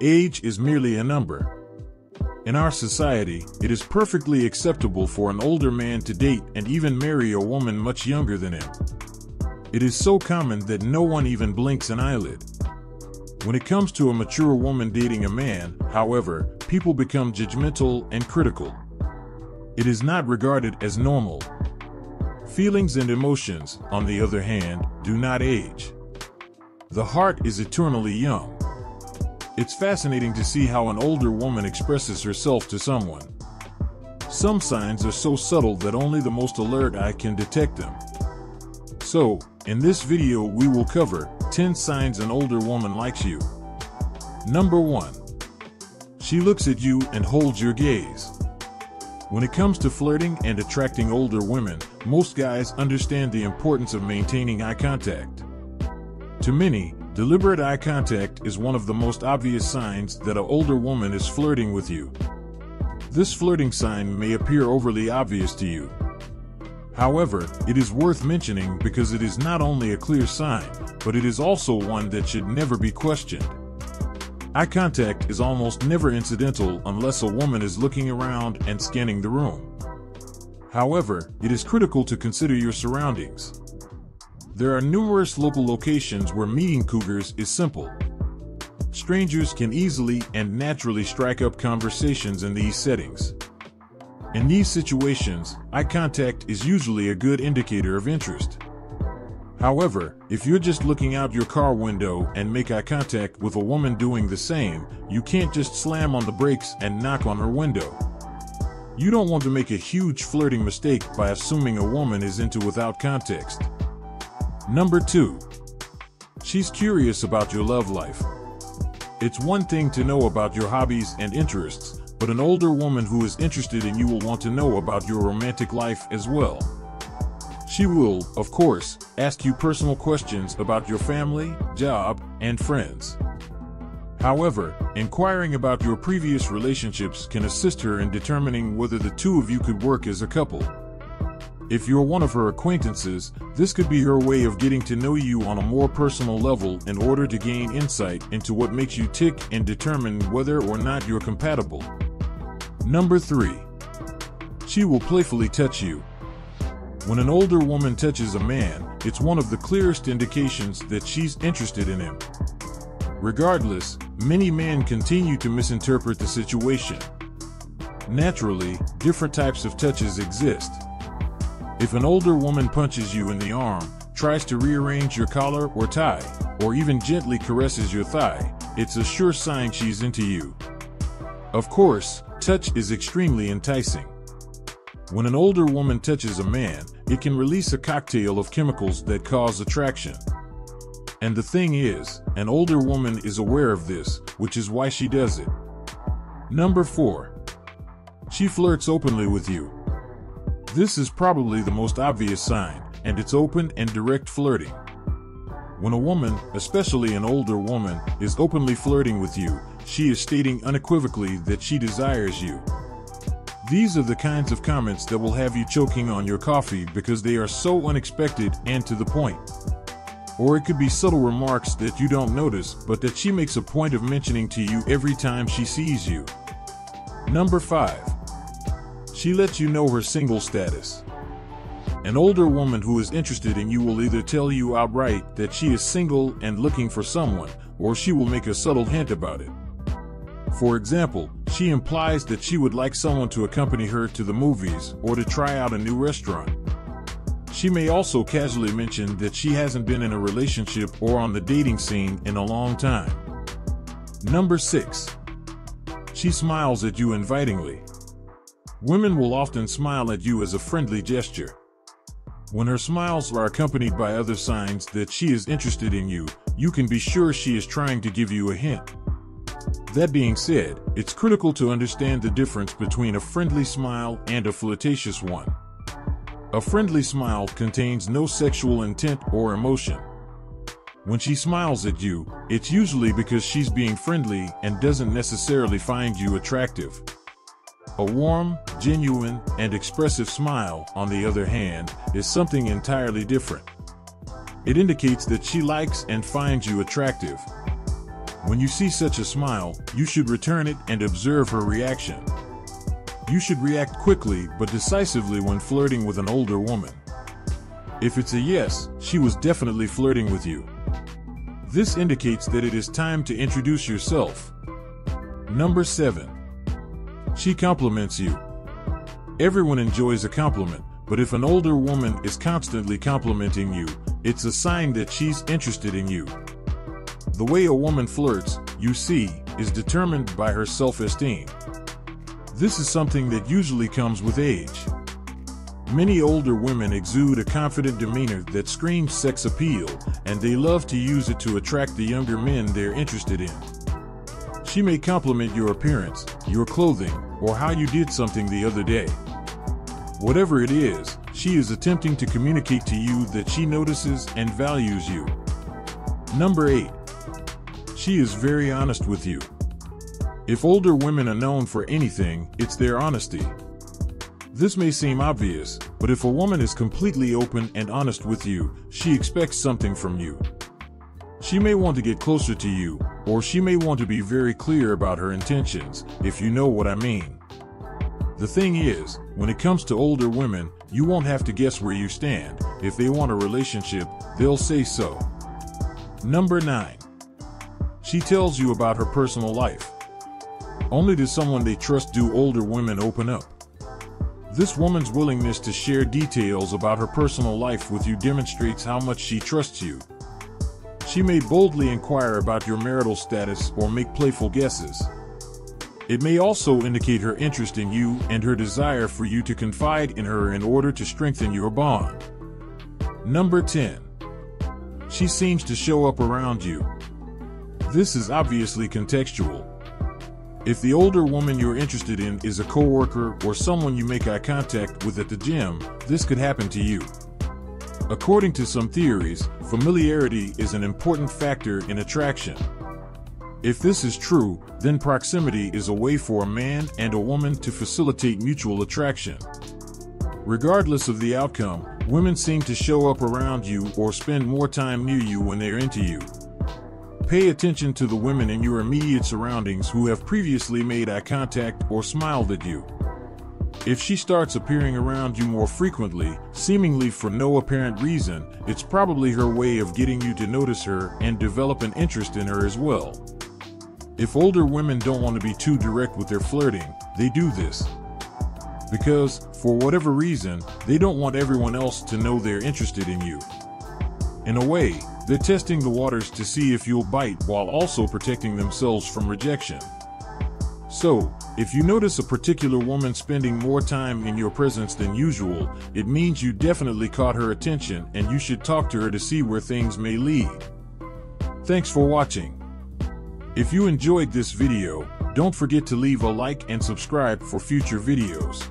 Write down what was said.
age is merely a number. In our society, it is perfectly acceptable for an older man to date and even marry a woman much younger than him. It is so common that no one even blinks an eyelid. When it comes to a mature woman dating a man, however, people become judgmental and critical. It is not regarded as normal. Feelings and emotions, on the other hand, do not age. The heart is eternally young. It's fascinating to see how an older woman expresses herself to someone. Some signs are so subtle that only the most alert eye can detect them. So, in this video we will cover 10 signs an older woman likes you. Number 1. She looks at you and holds your gaze. When it comes to flirting and attracting older women, most guys understand the importance of maintaining eye contact. To many, Deliberate eye contact is one of the most obvious signs that an older woman is flirting with you. This flirting sign may appear overly obvious to you. However, it is worth mentioning because it is not only a clear sign, but it is also one that should never be questioned. Eye contact is almost never incidental unless a woman is looking around and scanning the room. However, it is critical to consider your surroundings. There are numerous local locations where meeting cougars is simple. Strangers can easily and naturally strike up conversations in these settings. In these situations, eye contact is usually a good indicator of interest. However, if you're just looking out your car window and make eye contact with a woman doing the same, you can't just slam on the brakes and knock on her window. You don't want to make a huge flirting mistake by assuming a woman is into without context. Number 2. She's curious about your love life. It's one thing to know about your hobbies and interests, but an older woman who is interested in you will want to know about your romantic life as well. She will, of course, ask you personal questions about your family, job, and friends. However, inquiring about your previous relationships can assist her in determining whether the two of you could work as a couple. If you're one of her acquaintances, this could be her way of getting to know you on a more personal level in order to gain insight into what makes you tick and determine whether or not you're compatible. Number 3. She will playfully touch you. When an older woman touches a man, it's one of the clearest indications that she's interested in him. Regardless, many men continue to misinterpret the situation. Naturally, different types of touches exist. If an older woman punches you in the arm, tries to rearrange your collar or tie, or even gently caresses your thigh, it's a sure sign she's into you. Of course, touch is extremely enticing. When an older woman touches a man, it can release a cocktail of chemicals that cause attraction. And the thing is, an older woman is aware of this, which is why she does it. Number 4. She flirts openly with you. This is probably the most obvious sign, and it's open and direct flirting. When a woman, especially an older woman, is openly flirting with you, she is stating unequivocally that she desires you. These are the kinds of comments that will have you choking on your coffee because they are so unexpected and to the point. Or it could be subtle remarks that you don't notice, but that she makes a point of mentioning to you every time she sees you. Number 5. She lets you know her single status. An older woman who is interested in you will either tell you outright that she is single and looking for someone, or she will make a subtle hint about it. For example, she implies that she would like someone to accompany her to the movies or to try out a new restaurant. She may also casually mention that she hasn't been in a relationship or on the dating scene in a long time. Number 6. She smiles at you invitingly. Women will often smile at you as a friendly gesture. When her smiles are accompanied by other signs that she is interested in you, you can be sure she is trying to give you a hint. That being said, it's critical to understand the difference between a friendly smile and a flirtatious one. A friendly smile contains no sexual intent or emotion. When she smiles at you, it's usually because she's being friendly and doesn't necessarily find you attractive. A warm, genuine, and expressive smile, on the other hand, is something entirely different. It indicates that she likes and finds you attractive. When you see such a smile, you should return it and observe her reaction. You should react quickly but decisively when flirting with an older woman. If it's a yes, she was definitely flirting with you. This indicates that it is time to introduce yourself. Number 7. She compliments you. Everyone enjoys a compliment, but if an older woman is constantly complimenting you, it's a sign that she's interested in you. The way a woman flirts, you see, is determined by her self esteem. This is something that usually comes with age. Many older women exude a confident demeanor that screams sex appeal, and they love to use it to attract the younger men they're interested in. She may compliment your appearance, your clothing, or how you did something the other day. Whatever it is, she is attempting to communicate to you that she notices and values you. Number 8. She is very honest with you. If older women are known for anything, it's their honesty. This may seem obvious, but if a woman is completely open and honest with you, she expects something from you. She may want to get closer to you, or she may want to be very clear about her intentions, if you know what I mean. The thing is, when it comes to older women, you won't have to guess where you stand. If they want a relationship, they'll say so. Number 9. She tells you about her personal life. Only to someone they trust do older women open up. This woman's willingness to share details about her personal life with you demonstrates how much she trusts you. She may boldly inquire about your marital status or make playful guesses. It may also indicate her interest in you and her desire for you to confide in her in order to strengthen your bond. Number 10. She seems to show up around you. This is obviously contextual. If the older woman you're interested in is a coworker or someone you make eye contact with at the gym, this could happen to you. According to some theories, familiarity is an important factor in attraction. If this is true, then proximity is a way for a man and a woman to facilitate mutual attraction. Regardless of the outcome, women seem to show up around you or spend more time near you when they're into you. Pay attention to the women in your immediate surroundings who have previously made eye contact or smiled at you. If she starts appearing around you more frequently, seemingly for no apparent reason, it's probably her way of getting you to notice her and develop an interest in her as well. If older women don't want to be too direct with their flirting, they do this. Because, for whatever reason, they don't want everyone else to know they're interested in you. In a way, they're testing the waters to see if you'll bite while also protecting themselves from rejection. So, if you notice a particular woman spending more time in your presence than usual, it means you definitely caught her attention and you should talk to her to see where things may lead. Thanks for watching. If you enjoyed this video, don't forget to leave a like and subscribe for future videos.